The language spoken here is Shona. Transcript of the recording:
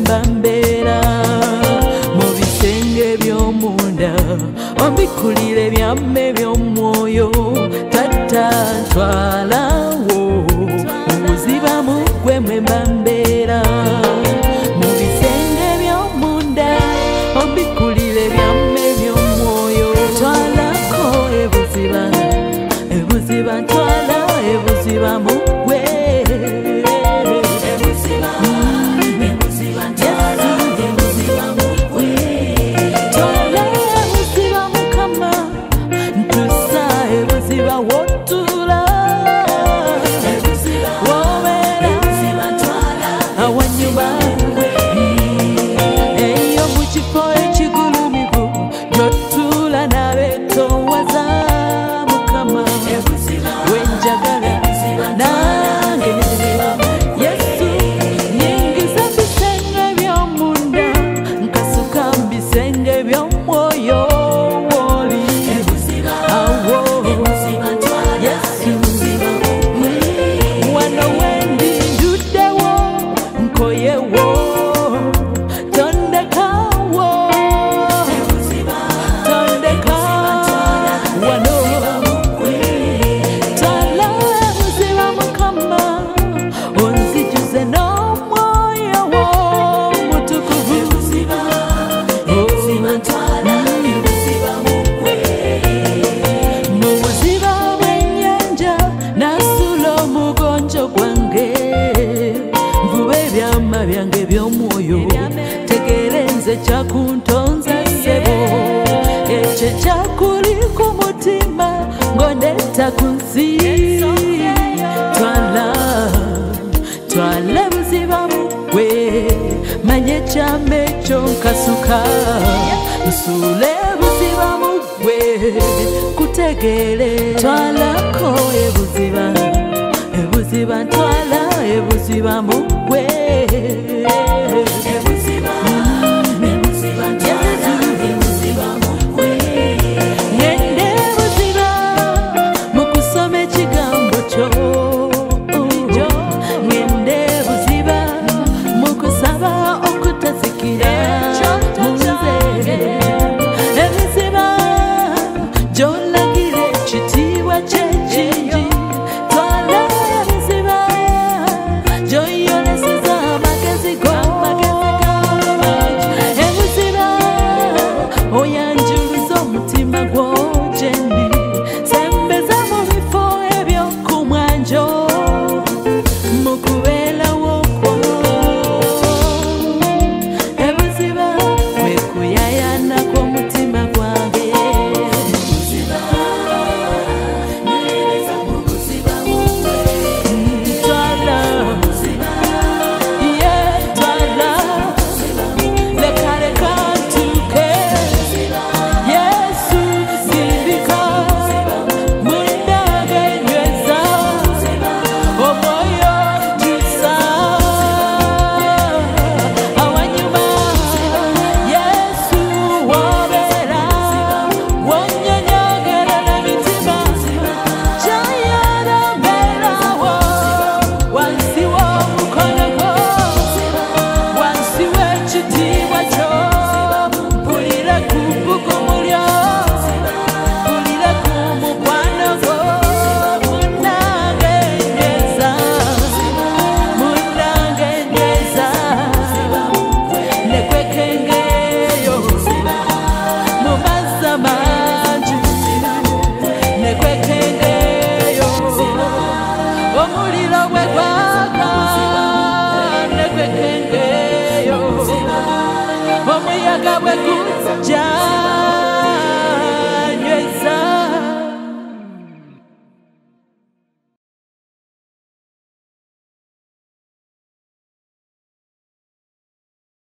mba mbeera mu bisenge by'omunda ombikulire byamme by'omwoyo tatantwala chakuntonza sebo eche chakuliko mutima ngoneta kunzi twala twale muziba mukwe manye chamecho nkasuka nsule muziba mukwe kutegele twalako ebuziba ebuziba twala ebuziba mukwe 漫过 omuliro gwe